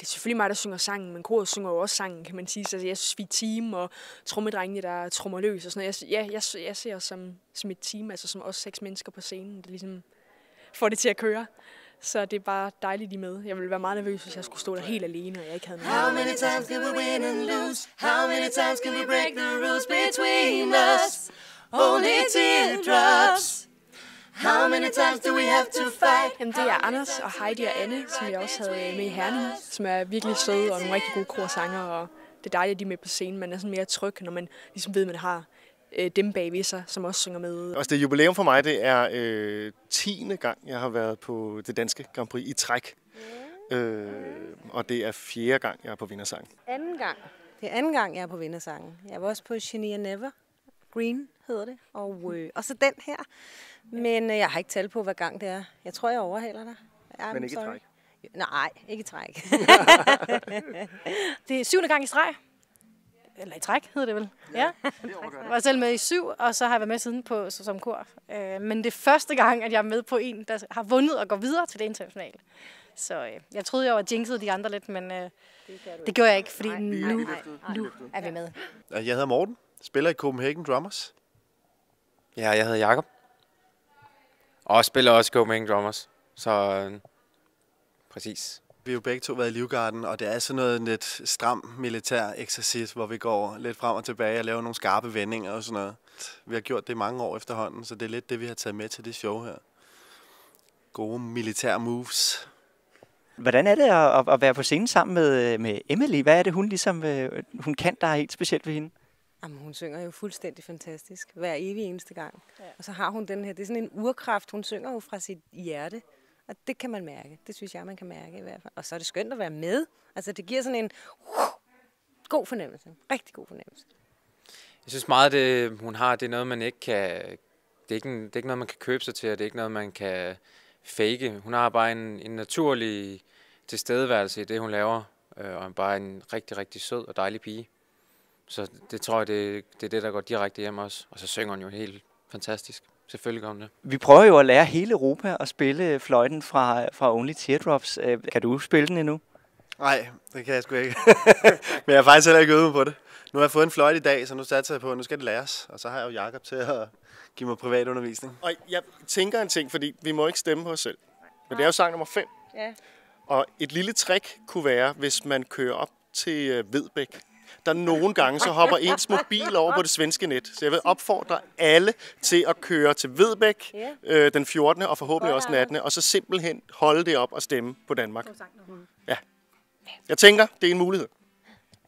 det er selvfølgelig mig, der synger sangen, men koret synger jo også sangen, kan man sige. Så jeg synes, vi er team, og trommedrengene, der trommer løs og sådan noget. Jeg, ja, jeg, jeg ser os som, som et team, altså som også seks mennesker på scenen, der ligesom får det til at køre. Så det er bare dejligt, de med. Jeg ville være meget nervøs, hvis jeg skulle stå der helt alene, og jeg ikke havde noget. How many times can we win and lose? How many times can we break the rules between us? Only teardrops. How many times do we have to fight? Jamen, det er Anders og Heidi og Anne, som jeg også havde med i Herning, som er virkelig søde og nogle rigtig gode korsanger, og det er dejligt, at de er med på scenen. Man er sådan mere tryg, når man ligesom ved, at man har øh, dem bagved sig, som også synger med. Også det jubilæum for mig, det er øh, 10. gang, jeg har været på det danske Grand Prix i træk. Øh, og det er fjerde gang, jeg er på vindersang. Anden gang. Det er anden gang, jeg er på vindersangen. Jeg var også på Genie Never. Green hedder det. Og, øh, og så den her. Men øh, jeg har ikke tal på, hvad gang det er. Jeg tror, jeg overhaler dig. I'm Men ikke i sorry. træk. Nej, ikke i træk. Det er syvende gang i streg. Eller i træk, hedder det vel. Ja. Jeg var selv med i syv, og så har jeg været med siden på som kor. Øh, Men det er første gang, at jeg er med på en, der har vundet og går videre til det internationale. Så øh, jeg troede, jeg var jinxet de andre lidt, men øh, det gjorde jeg ikke, fordi nu, nu er vi med. Jeg hedder Morten, spiller i Copenhagen Drummers. Ja, jeg hedder Jakob. Og spiller også Copenhagen Drummers. Så øh, præcis. Vi har jo begge to været i Livgarden, og det er sådan noget lidt stram militær eksercit, hvor vi går lidt frem og tilbage og laver nogle skarpe vendinger og sådan noget. Vi har gjort det mange år efterhånden, så det er lidt det, vi har taget med til det show her. Gode militære moves. Hvordan er det at, at- at være på scenen sammen med, med Emily? Hvad er det, hun ligesom øh, hun kan, der er helt specielt ved hende? Jamen, hun synger jo fuldstændig fantastisk. Hver evig eneste gang. Ja. Og så har hun den her, det er sådan en urkraft. Hun synger jo fra sit hjerte. Og det kan man mærke. Det synes jeg, man kan mærke i hvert fald. Og så er det skønt at være med. Altså, det giver sådan en god fornemmelse. Rigtig god fornemmelse. Jeg synes meget, det hun har, det er noget, man ikke kan... Det er ikke, en, det er ikke noget, man kan købe sig til, og det er ikke noget, man kan fake. Hun har bare en, en naturlig tilstedeværelse i det, hun laver, øh, og er bare en rigtig, rigtig sød og dejlig pige. Så det tror jeg, det, det er det, der går direkte hjem også. Og så synger hun jo helt fantastisk. Selvfølgelig gør hun det. Vi prøver jo at lære hele Europa at spille fløjten fra, fra Only Teardrops. Øh, Kan du spille den endnu? Nej, det kan jeg sgu ikke. Men jeg har faktisk heller ikke øvet mig på det. Nu har jeg fået en fløjte i dag, så nu satser jeg på, at nu skal det læres. Og så har jeg jo Jakob til at give mig privatundervisning. Og jeg tænker en ting, fordi vi må ikke stemme på os selv. Men det er jo sang nummer 5. Ja. Og et lille trick kunne være, hvis man kører op til øh, Vedbæk. Der nogle gange, så hopper ens mobil over på det svenske net. Så jeg vil opfordre alle til at køre til Vedbæk øh, den 14. og forhåbentlig også den 18. Og så simpelthen holde det op og stemme på Danmark. Ja. Jeg tænker, det er en mulighed.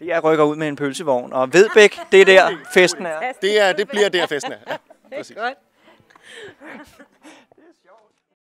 Jeg rykker ud med en pølsevogn, og Vedbæk, det er der festen er. Det, er, det bliver der festen er. Ja, præcis. Godt.